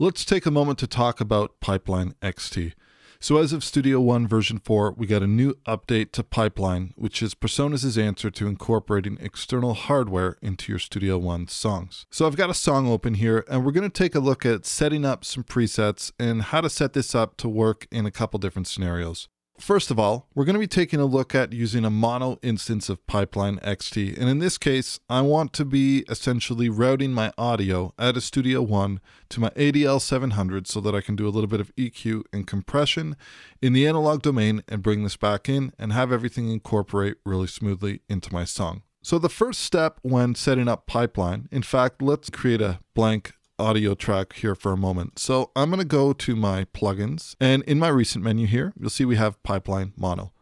Let's take a moment to talk about Pipeline XT. So, as of Studio One version 4, we got a new update to Pipeline, which is PreSonus' answer to incorporating external hardware into your Studio One songs. So, I've got a song open here, and we're going to take a look at setting up some presets and how to set this up to work in a couple different scenarios. First of all, we're going to be taking a look at using a mono instance of Pipeline XT. And in this case, I want to be essentially routing my audio out of Studio One to my ADL 700 so that I can do a little bit of EQ and compression in the analog domain and bring this back in and have everything incorporate really smoothly into my song. So the first step when setting up Pipeline, in fact, let's create a blank audio track here for a moment. So I'm going to go to my plugins and in my recent menu here, you'll see we have Pipeline Mono.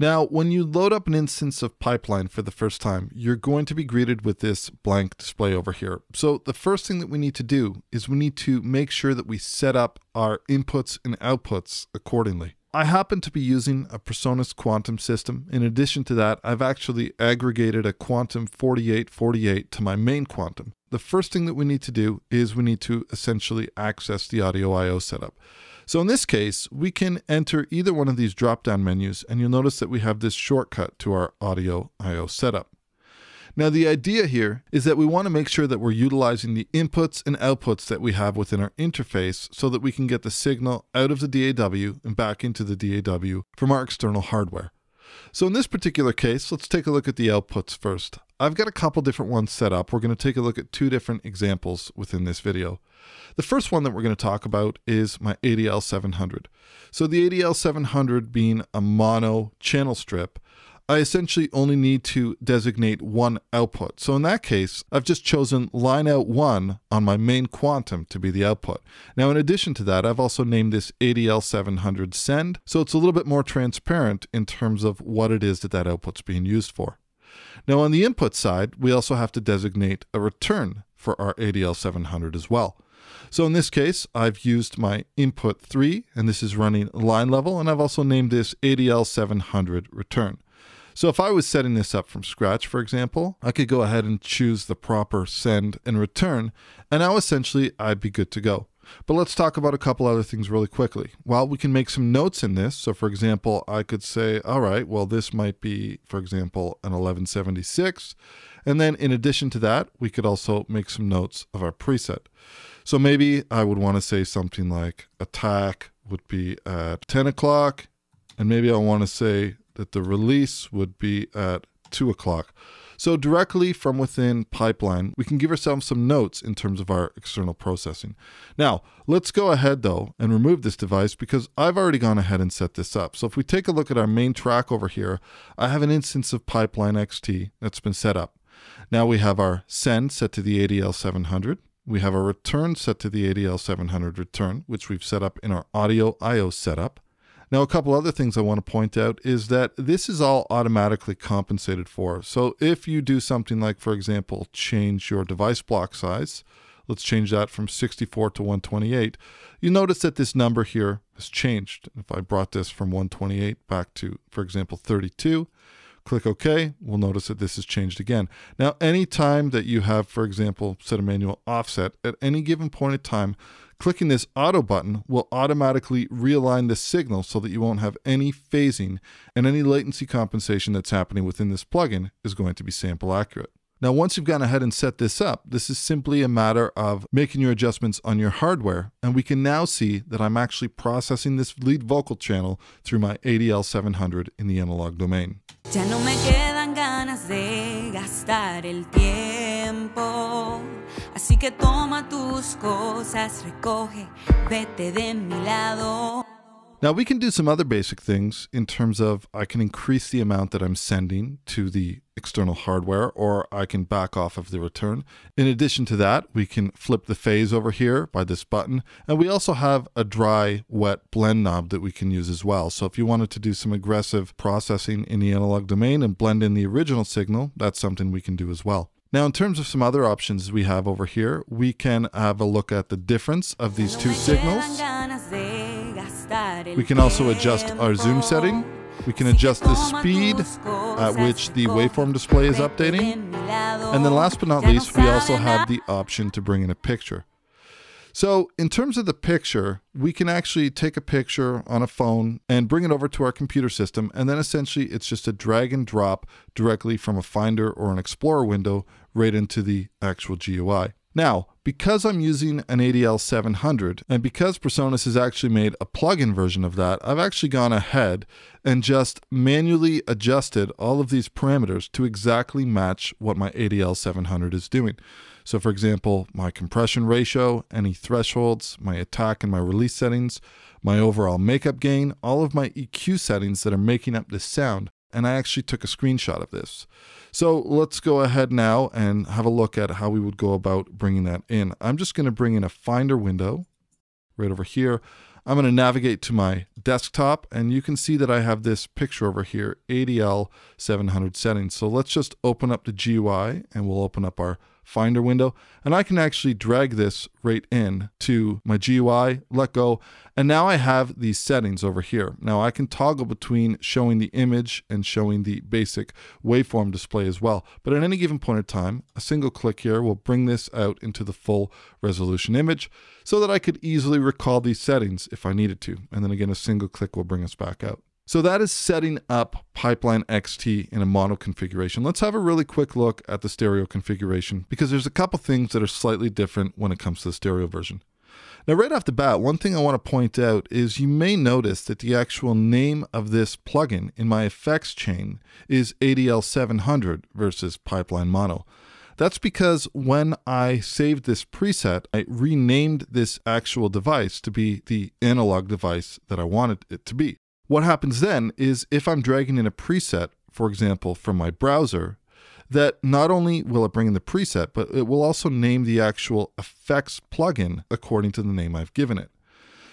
Now, when you load up an instance of Pipeline for the first time, you're going to be greeted with this blank display over here. So the first thing that we need to do is we need to make sure that we set up our inputs and outputs accordingly. I happen to be using a PreSonus quantum system. In addition to that, I've actually aggregated a quantum 4848 to my main quantum. The first thing that we need to do is we need to essentially access the audio I.O. setup. So in this case, we can enter either one of these drop-down menus and you'll notice that we have this shortcut to our audio I.O. setup. Now, the idea here is that we want to make sure that we're utilizing the inputs and outputs that we have within our interface so that we can get the signal out of the DAW and back into the DAW from our external hardware. So in this particular case, let's take a look at the outputs first. I've got a couple different ones set up. We're going to take a look at two different examples within this video. The first one that we're going to talk about is my ADL 700. So the ADL 700 being a mono channel strip, I essentially only need to designate one output. So in that case, I've just chosen line out one on my main quantum to be the output. Now, in addition to that, I've also named this ADL700 send, so it's a little bit more transparent in terms of what it is that that output's being used for. Now, on the input side, we also have to designate a return for our ADL700 as well. So in this case, I've used my input 3, and this is running line level, and I've also named this ADL700 return. So if I was setting this up from scratch, for example, I could go ahead and choose the proper send and return, and now essentially I'd be good to go. But let's talk about a couple other things really quickly. Well, we can make some notes in this. So for example, I could say, all right, well, this might be, for example, an 1176. And then in addition to that, we could also make some notes of our preset. So maybe I would want to say something like attack would be at 10 o'clock. And maybe I want to say that the release would be at 2 o'clock. So directly from within Pipeline, we can give ourselves some notes in terms of our external processing. Now, let's go ahead though and remove this device because I've already gone ahead and set this up. So if we take a look at our main track over here, I have an instance of Pipeline XT that's been set up. Now we have our send set to the ADL 700. We have our return set to the ADL 700 return, which we've set up in our audio IO setup. Now, a couple other things I want to point out is that this is all automatically compensated for. So if you do something like, for example, change your device block size, let's change that from 64 to 128, you notice that this number here has changed. If I brought this from 128 back to, for example, 32, click OK, we'll notice that this has changed again. Now, anytime that you have, for example, set a manual offset, at any given point in time, Clicking this auto button will automatically realign the signal so that you won't have any phasing and any latency compensation that's happening within this plugin is going to be sample accurate. Now, once you've gone ahead and set this up, this is simply a matter of making your adjustments on your hardware. And we can now see that I'm actually processing this lead vocal channel through my ADL 700 in the analog domain. Ya no me quedan ganas de gastar el tiempo. Así que toma tus cosas, recoge, vete de mi lado. Now we can do some other basic things in terms of I can increase the amount that I'm sending to the external hardware or I can back off of the return. In addition to that, we can flip the phase over here by this button. And we also have a dry wet blend knob that we can use as well. So if you wanted to do some aggressive processing in the analog domain and blend in the original signal, that's something we can do as well. Now, in terms of some other options we have over here, we can have a look at the difference of these two signals. We can also adjust our zoom setting. We can adjust the speed at which the waveform display is updating. And then last but not least, we also have the option to bring in a picture. So, in terms of the picture, we can actually take a picture on a phone and bring it over to our computer system, and then essentially it's just a drag and drop directly from a Finder or an Explorer window right into the actual GUI. Now, because I'm using an ADL 700 and because Presonus has actually made a plugin version of that, I've actually gone ahead and just manually adjusted all of these parameters to exactly match what my ADL 700 is doing. So for example, my compression ratio, any thresholds, my attack and my release settings, my overall makeup gain, all of my EQ settings that are making up this sound. And I actually took a screenshot of this. So let's go ahead now and have a look at how we would go about bringing that in. I'm just going to bring in a Finder window right over here. I'm going to navigate to my desktop and you can see that I have this picture over here, ADL 700 settings. So let's just open up the GUI and we'll open up our Finder window, and I can actually drag this right in to my GUI, let go, and now I have these settings over here. Now I can toggle between showing the image and showing the basic waveform display as well. But at any given point in time, a single click here will bring this out into the full resolution image so that I could easily recall these settings if I needed to. And then again, a single click will bring us back out. So that is setting up Pipeline XT in a mono configuration. Let's have a really quick look at the stereo configuration because there's a couple things that are slightly different when it comes to the stereo version. Now, right off the bat, one thing I want to point out is you may notice that the actual name of this plugin in my effects chain is ADL 700 versus Pipeline Mono. That's because when I saved this preset, I renamed this actual device to be the analog device that I wanted it to be. What happens then is if I'm dragging in a preset, for example, from my browser, that not only will it bring in the preset, but it will also name the actual effects plugin according to the name I've given it.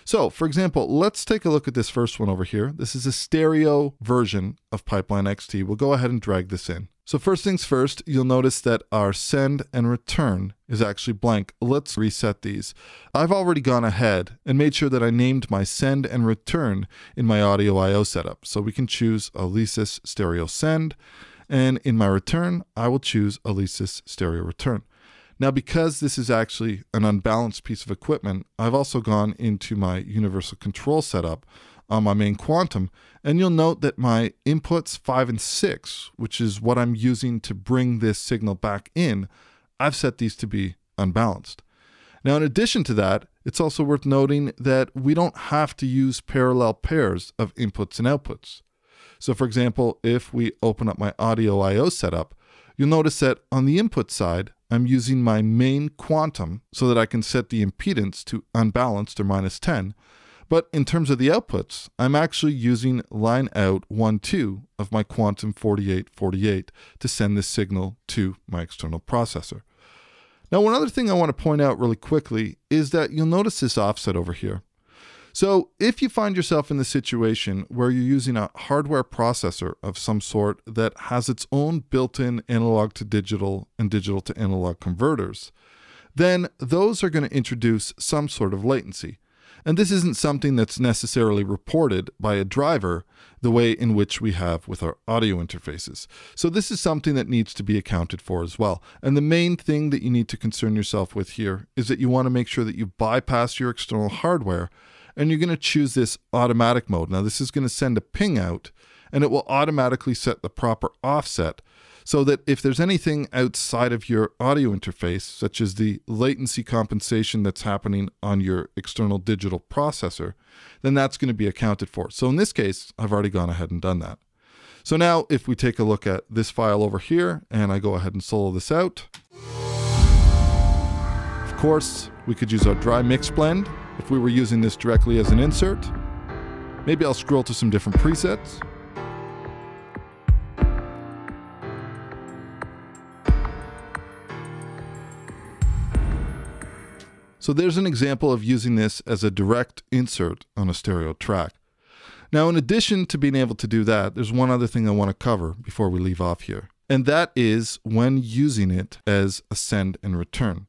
So, for example, let's take a look at this first one over here. This is a stereo version of Pipeline XT. We'll go ahead and drag this in. So first things first, you'll notice that our send and return is actually blank. Let's reset these. I've already gone ahead and made sure that I named my send and return in my audio IO setup. So we can choose Alesis Stereo Send. And in my return, I will choose Alesis Stereo Return. Now, because this is actually an unbalanced piece of equipment, I've also gone into my universal control setup on my main quantum. And you'll note that my inputs 5 and 6, which is what I'm using to bring this signal back in, I've set these to be unbalanced. Now, in addition to that, it's also worth noting that we don't have to use parallel pairs of inputs and outputs. So for example, if we open up my audio I.O. setup, you'll notice that on the input side, I'm using my main quantum so that I can set the impedance to unbalanced or minus 10, but in terms of the outputs, I'm actually using line out 1, 2 of my Quantum 4848 to send this signal to my external processor. Now, one other thing I want to point out really quickly is that you'll notice this offset over here. So if you find yourself in the situation where you're using a hardware processor of some sort that has its own built-in analog to digital and digital to analog converters, then those are going to introduce some sort of latency. And this isn't something that's necessarily reported by a driver the way in which we have with our audio interfaces. So this is something that needs to be accounted for as well. And the main thing that you need to concern yourself with here is that you want to make sure that you bypass your external hardware and you're going to choose this automatic mode. Now this is going to send a ping out and it will automatically set the proper offset so that if there's anything outside of your audio interface, such as the latency compensation that's happening on your external digital processor, then that's going to be accounted for. So in this case, I've already gone ahead and done that. So now if we take a look at this file over here and I go ahead and solo this out, of course, we could use our dry mix blend if we were using this directly as an insert. Maybe I'll scroll to some different presets. So there's an example of using this as a direct insert on a stereo track. Now, in addition to being able to do that, there's one other thing I want to cover before we leave off here, and that is when using it as a send and return.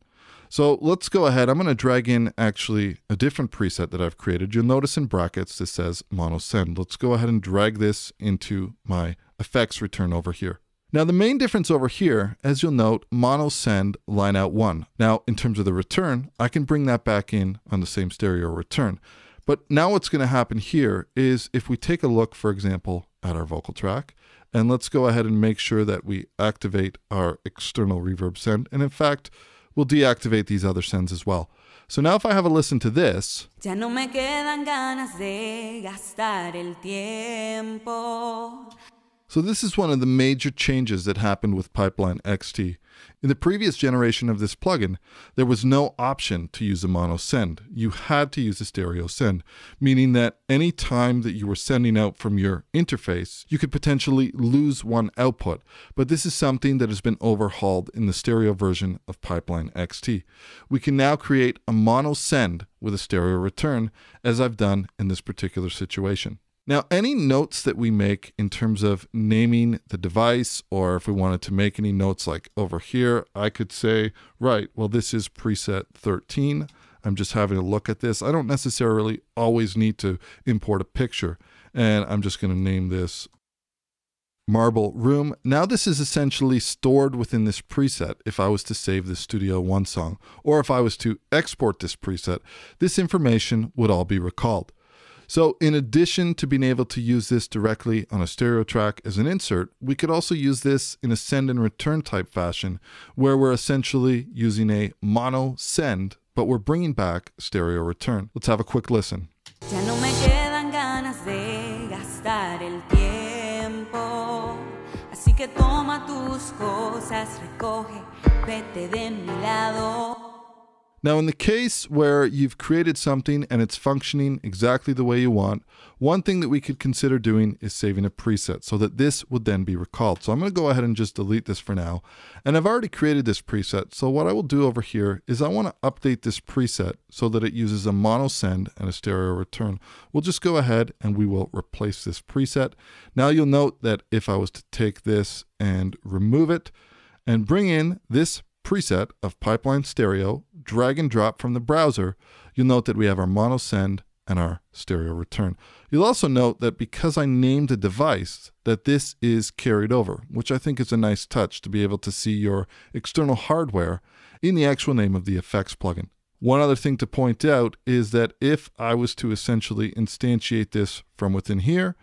So let's go ahead. I'm going to drag in actually a different preset that I've created. You'll notice in brackets this says mono send. Let's go ahead and drag this into my effects return over here. Now, the main difference over here, as you'll note, mono send line out one. Now, in terms of the return, I can bring that back in on the same stereo return. But now what's going to happen here is if we take a look, for example, at our vocal track, and let's go ahead and make sure that we activate our external reverb send. And in fact, we'll deactivate these other sends as well. So now if I have a listen to this, Ya no me quedan ganas de gastar el tiempo. So this is one of the major changes that happened with Pipeline XT. In the previous generation of this plugin, there was no option to use a mono send. You had to use a stereo send, meaning that any time that you were sending out from your interface, you could potentially lose one output. But this is something that has been overhauled in the stereo version of Pipeline XT. We can now create a mono send with a stereo return, as I've done in this particular situation. Now, any notes that we make in terms of naming the device, or if we wanted to make any notes like over here, I could say, right, well, this is preset 13. I'm just having a look at this. I don't necessarily always need to import a picture. And I'm just going to name this Marble Room. Now this is essentially stored within this preset if I was to save the Studio One song, or if I was to export this preset, this information would all be recalled. So in addition to being able to use this directly on a stereo track as an insert, we could also use this in a send and return type fashion, where we're essentially using a mono send, but we're bringing back stereo return. Let's have a quick listen. Que toma tus cosas, recoge, vete de mi lado. Now, in the case where you've created something and it's functioning exactly the way you want, one thing that we could consider doing is saving a preset so that this would then be recalled. So I'm going to go ahead and just delete this for now. And I've already created this preset. So what I will do over here is I want to update this preset so that it uses a mono send and a stereo return. We'll just go ahead and we will replace this preset. Now you'll note that if I was to take this and remove it and bring in this preset of Pipeline Stereo, drag and drop from the browser, you'll note that we have our mono send and our stereo return. You'll also note that because I named the device, that this is carried over, which I think is a nice touch to be able to see your external hardware in the actual name of the effects plugin. One other thing to point out is that if I was to essentially instantiate this from within here,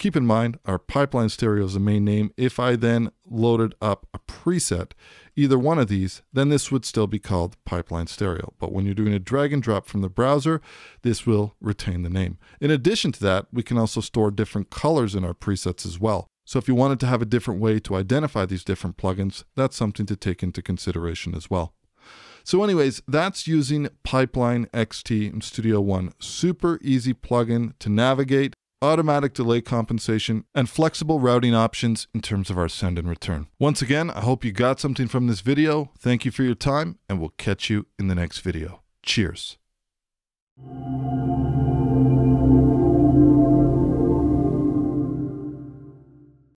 Keep in mind, our pipeline stereo is the main name. If I then loaded up a preset, either one of these, then this would still be called pipeline stereo. But when you're doing a drag and drop from the browser, this will retain the name. In addition to that, we can also store different colors in our presets as well. So if you wanted to have a different way to identify these different plugins, that's something to take into consideration as well. So anyways, that's using Pipeline XT in Studio One. Super easy plugin to navigate automatic delay compensation, and flexible routing options in terms of our send and return. Once again, I hope you got something from this video. Thank you for your time, and we'll catch you in the next video. Cheers.